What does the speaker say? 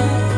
love.